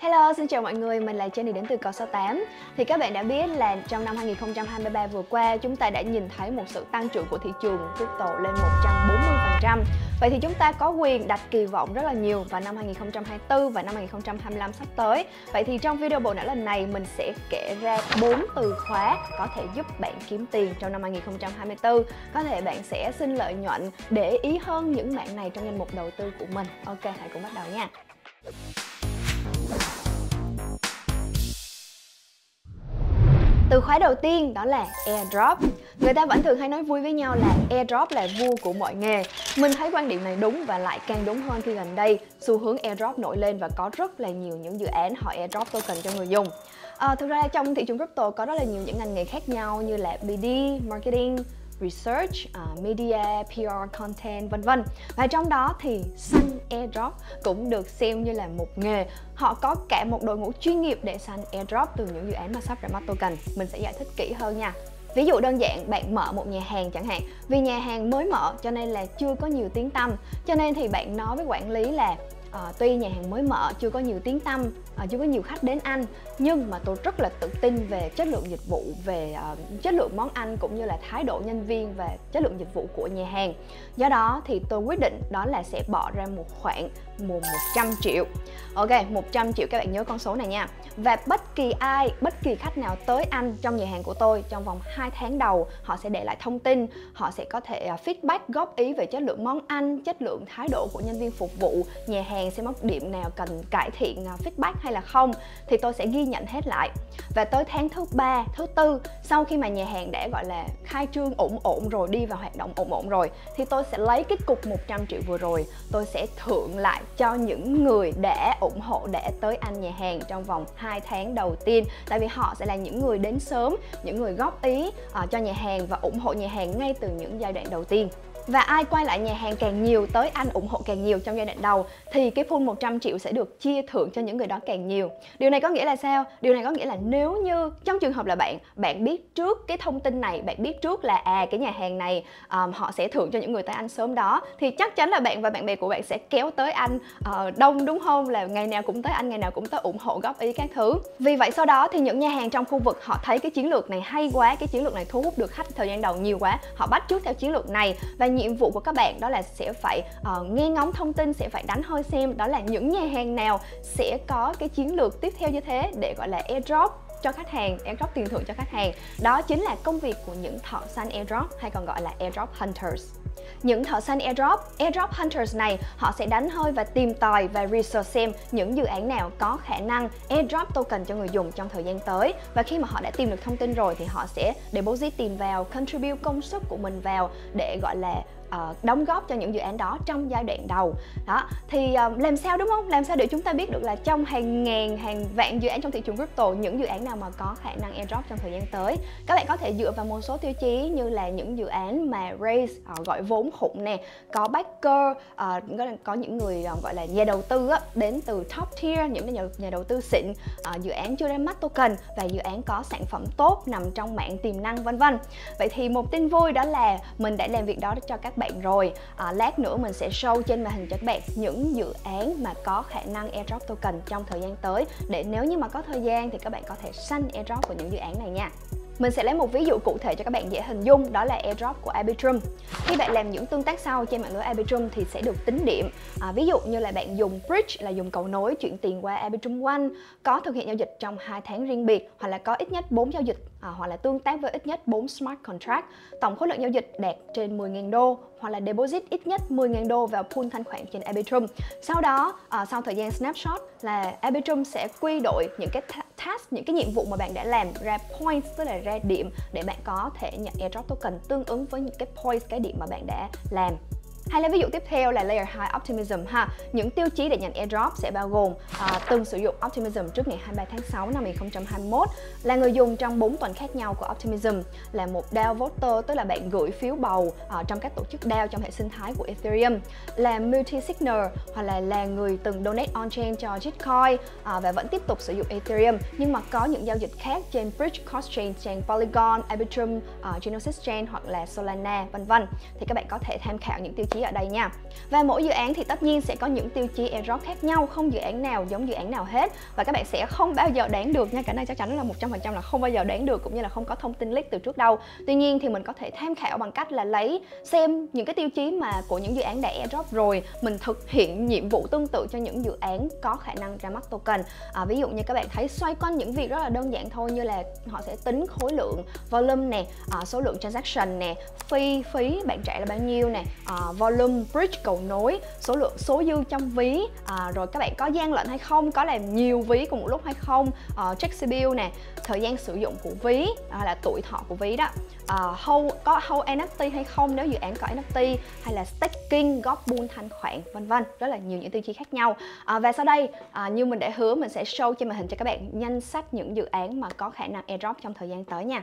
Hello, xin chào mọi người, mình là Jenny đến từ Cò 68 Thì các bạn đã biết là trong năm 2023 vừa qua chúng ta đã nhìn thấy một sự tăng trưởng của thị trường crypto lên 140% Vậy thì chúng ta có quyền đặt kỳ vọng rất là nhiều vào năm 2024 và năm 2025 sắp tới. Vậy thì trong video bộ não lần này mình sẽ kể ra 4 từ khóa có thể giúp bạn kiếm tiền trong năm 2024 Có thể bạn sẽ xin lợi nhuận để ý hơn những mạng này trong danh mục đầu tư của mình. Ok, hãy cùng bắt đầu nha. Từ khóa đầu tiên đó là airdrop. Người ta vẫn thường hay nói vui với nhau là airdrop là vua của mọi nghề. Mình thấy quan điểm này đúng và lại càng đúng hơn khi gần đây xu hướng airdrop nổi lên và có rất là nhiều những dự án họ airdrop token cho người dùng. À, thực ra trong thị trường crypto có rất là nhiều những ngành nghề khác nhau như là BD, marketing, research, uh, media, PR, content vân vân. Và trong đó thì săn airdrop cũng được xem như là một nghề. Họ có cả một đội ngũ chuyên nghiệp để săn airdrop từ những dự án mà sắp ra mắt token. Mình sẽ giải thích kỹ hơn nha. Ví dụ đơn giản bạn mở một nhà hàng chẳng hạn Vì nhà hàng mới mở cho nên là chưa có nhiều tiếng tăm Cho nên thì bạn nói với quản lý là à, tuy nhà hàng mới mở chưa có nhiều tiếng tăm Ờ, chưa có nhiều khách đến ăn nhưng mà tôi rất là tự tin về chất lượng dịch vụ về uh, chất lượng món ăn cũng như là thái độ nhân viên và chất lượng dịch vụ của nhà hàng. Do đó thì tôi quyết định đó là sẽ bỏ ra một khoản một 100 triệu. Ok 100 triệu các bạn nhớ con số này nha. Và bất kỳ ai bất kỳ khách nào tới ăn trong nhà hàng của tôi trong vòng 2 tháng đầu họ sẽ để lại thông tin họ sẽ có thể ờ, feedback góp ý về chất lượng món ăn chất lượng thái độ của nhân viên phục vụ nhà hàng sẽ mất điểm nào cần cải thiện feedback hay là không thì tôi sẽ ghi nhận hết lại. Và tới tháng thứ ba thứ tư sau khi mà nhà hàng đã gọi là khai trương ổn ổn rồi đi vào hoạt động ổn ổn rồi thì tôi sẽ lấy cái cục 100 triệu vừa rồi tôi sẽ thưởng lại cho những người đã ủng hộ để tới ăn nhà hàng trong vòng 2 tháng đầu tiên. Tại vì họ sẽ là những người đến sớm những người góp ý uh, cho nhà hàng và ủng hộ nhà hàng ngay từ những giai đoạn đầu tiên và ai quay lại nhà hàng càng nhiều tới anh ủng hộ càng nhiều trong giai đoạn đầu thì cái pool 100 triệu sẽ được chia thưởng cho những người đó càng nhiều. Điều này có nghĩa là sao? Điều này có nghĩa là nếu như trong trường hợp là bạn bạn biết trước cái thông tin này, bạn biết trước là à cái nhà hàng này um, họ sẽ thưởng cho những người tới anh sớm đó thì chắc chắn là bạn và bạn bè của bạn sẽ kéo tới anh uh, đông đúng không? Là ngày nào cũng tới anh ngày nào cũng tới ủng hộ góp ý các thứ. Vì vậy sau đó thì những nhà hàng trong khu vực họ thấy cái chiến lược này hay quá, cái chiến lược này thu hút được khách thời gian đầu nhiều quá, họ bắt trước theo chiến lược này và nhiệm vụ của các bạn đó là sẽ phải uh, nghe ngóng thông tin sẽ phải đánh hơi xem đó là những nhà hàng nào sẽ có cái chiến lược tiếp theo như thế để gọi là airdrop cho khách hàng, airdrop tiền thưởng cho khách hàng. Đó chính là công việc của những thợ săn airdrop hay còn gọi là airdrop hunters. Những thợ săn airdrop, airdrop hunters này họ sẽ đánh hơi và tìm tòi và research xem những dự án nào có khả năng airdrop token cho người dùng trong thời gian tới. Và khi mà họ đã tìm được thông tin rồi thì họ sẽ deposit tiền vào, contribute công sức của mình vào để gọi là uh, đóng góp cho những dự án đó trong giai đoạn đầu. Đó thì uh, làm sao đúng không? Làm sao để chúng ta biết được là trong hàng ngàn hàng vạn dự án trong thị trường crypto những dự án nào mà có khả năng airdrop trong thời gian tới? Các bạn có thể dựa vào một số tiêu chí như là những dự án mà raise uh, ờ, gọi vốn khủng nè có backer uh, có những người uh, gọi là nhà đầu tư á, đến từ top tier những nhà, nhà đầu tư xịn uh, dự án chưa ra mắt token và dự án có sản phẩm tốt nằm trong mạng tiềm năng vân vân. Vậy thì một tin vui đó là mình đã làm việc đó cho các bạn rồi à, lát nữa mình sẽ show trên màn hình cho các bạn những dự án mà có khả năng airdrop token trong thời gian tới để nếu như mà có thời gian thì các bạn có thể săn airdrop của những dự án này nha mình sẽ lấy một ví dụ cụ thể cho các bạn dễ hình dung đó là airdrop của Arbitrum. Khi bạn làm những tương tác sau trên mạng lưới Arbitrum thì sẽ được tính điểm. À, ví dụ như là bạn dùng bridge là dùng cầu nối chuyển tiền qua Arbitrum One, có thực hiện giao dịch trong 2 tháng riêng biệt hoặc là có ít nhất 4 giao dịch à, hoặc là tương tác với ít nhất 4 smart contract. Tổng khối lượng giao dịch đạt trên 10.000 đô hoặc là deposit ít nhất 10.000 đô vào pool thanh khoản trên Arbitrum. Sau đó, à, sau thời gian snapshot là Arbitrum sẽ quy đổi những cái task, những cái nhiệm vụ mà bạn đã làm ra points tức là ra điểm để bạn có thể nhận airdrop token tương ứng với những cái points cái điểm mà bạn đã làm hay là ví dụ tiếp theo là Layer 2 Optimism ha. Những tiêu chí để nhận airdrop sẽ bao gồm à, từng sử dụng Optimism trước ngày 23 tháng 6 năm 2021 là người dùng trong 4 tuần khác nhau của Optimism là một DAO voter tức là bạn gửi phiếu bầu à, trong các tổ chức DAO trong hệ sinh thái của Ethereum là multi-signer hoặc là là người từng donate on-chain cho Gitcoin à, và vẫn tiếp tục sử dụng Ethereum nhưng mà có những giao dịch khác trên Bridge, Crosschain, chain Polygon, Arbitrum, uh, Genesis Chain hoặc là Solana vân vân thì các bạn có thể tham khảo những tiêu chí ở đây nha. Và mỗi dự án thì tất nhiên sẽ có những tiêu chí error khác nhau không dự án nào giống dự án nào hết. Và các bạn sẽ không bao giờ đoán được nha cái này chắc chắn là một trăm phần trăm là không bao giờ đoán được cũng như là không có thông tin leak từ trước đâu. Tuy nhiên thì mình có thể tham khảo bằng cách là lấy xem những cái tiêu chí mà của những dự án đã airdrop rồi mình thực hiện nhiệm vụ tương tự cho những dự án có khả năng ra mắt token. À, ví dụ như các bạn thấy xoay quanh những việc rất là đơn giản thôi như là họ sẽ tính khối lượng volume nè à, số lượng transaction nè phí phí bạn trả là bao nhiêu nè à, volume bridge cầu nối số lượng số dư trong ví. À, rồi các bạn có gian lận hay không có làm nhiều ví cùng một lúc hay không. À, check CPU nè thời gian sử dụng của ví à, là tuổi thọ của ví đó. À, hold, có hold NFT hay không nếu dự án có NFT hay là staking góp pool thanh khoản vân vân. Rất là nhiều những tiêu chí khác nhau. À, và sau đây à, như mình đã hứa mình sẽ show trên màn hình cho các bạn danh sách những dự án mà có khả năng airdrop trong thời gian tới nha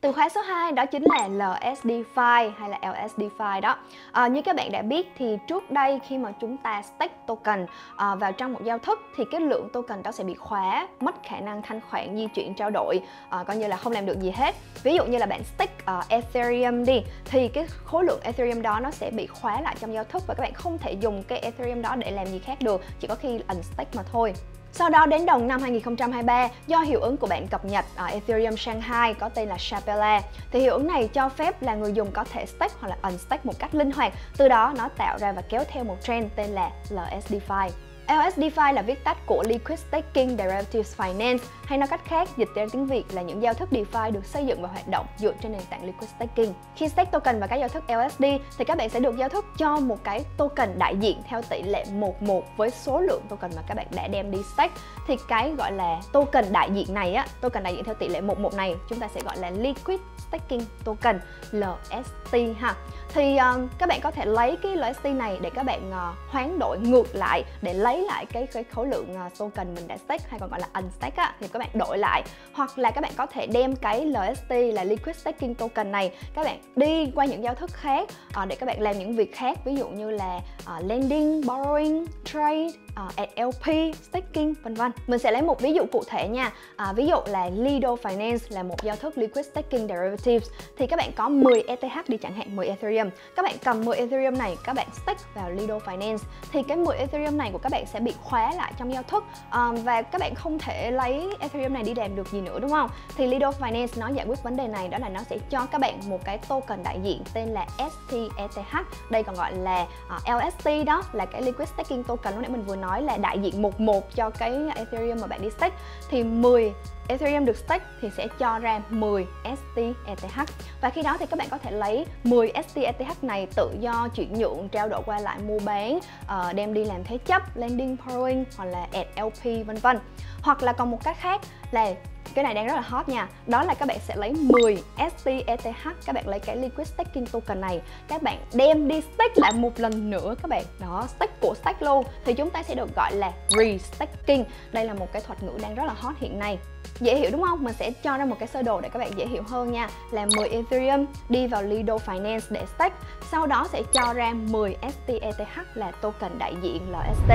từ khóa số 2 đó chính là LSD file hay là LSD file đó. À, như các bạn đã biết thì trước đây khi mà chúng ta stake token à, vào trong một giao thức thì cái lượng token đó sẽ bị khóa, mất khả năng thanh khoản di chuyển trao đổi, à, coi như là không làm được gì hết. Ví dụ như là bạn stake uh, Ethereum đi thì cái khối lượng Ethereum đó nó sẽ bị khóa lại trong giao thức và các bạn không thể dùng cái Ethereum đó để làm gì khác được, chỉ có khi unstake mà thôi. Sau đó đến đầu năm 2023, do hiệu ứng của bạn cập nhật ở Ethereum Shanghai có tên là Chapella, thì hiệu ứng này cho phép là người dùng có thể stake hoặc là unstake một cách linh hoạt, từ đó nó tạo ra và kéo theo một trend tên là LSDFi. LSDFi là viết tắt của Liquid Staking Derivatives Finance, hay nói cách khác, dịch ra tiếng Việt là những giao thức DeFi được xây dựng và hoạt động dựa trên nền tảng Liquid Staking. Khi stake token vào các giao thức LSD thì các bạn sẽ được giao thức cho một cái token đại diện theo tỷ lệ 11 với số lượng token mà các bạn đã đem đi stake. Thì cái gọi là token đại diện này á, token đại diện theo tỷ lệ 11 này chúng ta sẽ gọi là Liquid Staking Token LST ha thì uh, các bạn có thể lấy cái LST này để các bạn uh, hoán đổi ngược lại để lấy lại cái, cái khối lượng ờ, token mình đã stake hay còn gọi là unstake á, thì các bạn đổi lại hoặc là các bạn có thể đem cái LST là liquid staking token này các bạn đi qua những giao thức khác uh, để các bạn làm những việc khác ví dụ như là uh, lending, borrowing, trade uh, at LP, staking vân vân. Mình sẽ lấy một ví dụ cụ thể nha. Uh, ví dụ là Lido Finance là một giao thức liquid staking derivatives thì các bạn có 10 ETH đi chẳng hạn 10 Ethereum. Các bạn cầm 10 Ethereum này các bạn stake vào Lido Finance thì cái 10 Ethereum này của các bạn sẽ bị khóa lại trong giao thức um, và các bạn không thể lấy Ethereum này đi làm được gì nữa đúng không? Thì Lido Finance nó giải quyết vấn đề này đó là nó sẽ cho các bạn một cái token đại diện tên là STETH. Đây còn gọi là ờ, uh, LST đó là cái liquid staking token lúc nãy mình vừa nói là đại diện một một cho cái Ethereum mà bạn đi stake thì 10 Ethereum được stake thì sẽ cho ra 10 STETH và khi đó thì các bạn có thể lấy 10 STETH này tự do chuyển nhượng, trao đổi qua lại mua bán, uh, đem đi làm thế chấp, lên lending, borrowing hoặc là add LP vân vân. Hoặc là còn một cách khác là cái này đang rất là hot nha đó là các bạn sẽ lấy 10 STETH các bạn lấy cái liquid staking token này các bạn đem đi stake lại một lần nữa các bạn. Đó stake của stake luôn. Thì chúng ta sẽ được gọi là restaking. Đây là một cái thuật ngữ đang rất là hot hiện nay dễ hiểu đúng không? Mình sẽ cho ra một cái sơ đồ để các bạn dễ hiểu hơn nha. Là 10 Ethereum đi vào Lido Finance để stake. Sau đó sẽ cho ra 10 STETH là token đại diện LST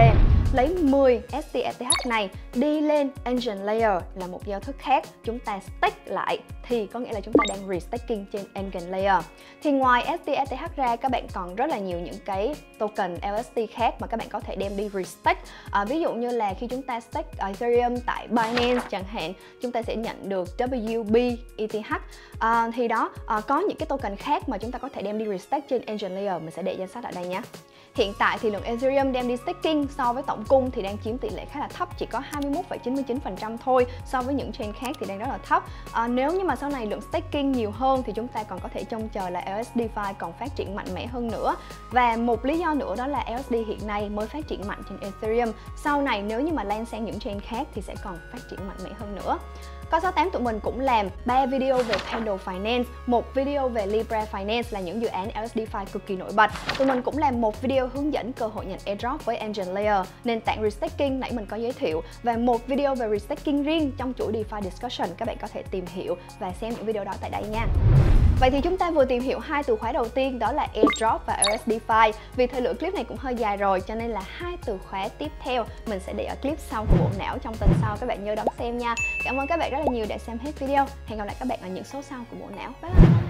lấy 10 STETH này đi lên Engine Layer là một giao thức khác. Chúng ta stake lại thì có nghĩa là chúng ta đang restaking trên Engine Layer. Thì ngoài STETH ra các bạn còn rất là nhiều những cái token LST khác mà các bạn có thể đem đi restake. À, ví dụ như là khi chúng ta stake Ethereum tại Binance chẳng hạn chúng ta sẽ nhận được WB ETH à, thì đó à, có những cái token khác mà chúng ta có thể đem đi restake trên Engine Layer. Mình sẽ để danh sách ở đây nhé. Hiện tại thì lượng Ethereum đem đi staking so với tổng cung thì đang chiếm tỷ lệ khá là thấp, chỉ có 21,99% thôi so với những chain khác thì đang rất là thấp. À, nếu như mà sau này lượng staking nhiều hơn thì chúng ta còn có thể trông chờ là LSDFi DeFi còn phát triển mạnh mẽ hơn nữa. Và một lý do nữa đó là LSD hiện nay mới phát triển mạnh trên Ethereum. Sau này nếu như mà lan sang những chain khác thì sẽ còn phát triển mạnh mẽ hơn nữa. Có 68 tụi mình cũng làm 3 video về Pendle Finance, một video về Libra Finance là những dự án LSD DeFi cực kỳ nổi bật. Tụi mình cũng làm một video hướng dẫn cơ hội nhận airdrop với Engine Layer, nền tảng restaking nãy mình có giới thiệu và một video về restaking riêng trong chuỗi DeFi Discussion các bạn có thể tìm hiểu và xem những video đó tại đây nha. Vậy thì chúng ta vừa tìm hiểu hai từ khóa đầu tiên, đó là airdrop và LSDFi. Vì thời lượng clip này cũng hơi dài rồi, cho nên là hai từ khóa tiếp theo mình sẽ để ở clip sau của bộ não trong tuần sau các bạn nhớ đón xem nha. Cảm ơn các bạn rất là nhiều đã xem hết video. Hẹn gặp lại các bạn ở những số sau của bộ não. Bye bye.